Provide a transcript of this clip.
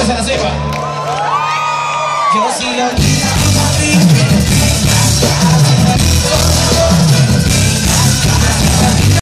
Gracias a la cepa. Yo sigo aquí.